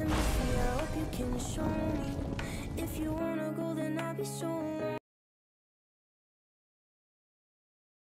I hope you can show me. If you wanna go, then I'll be so